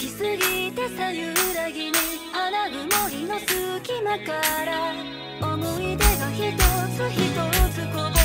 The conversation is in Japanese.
きすぎてさゆらぎに穴ぐもりの隙間から思い出が一つ一つこぼれ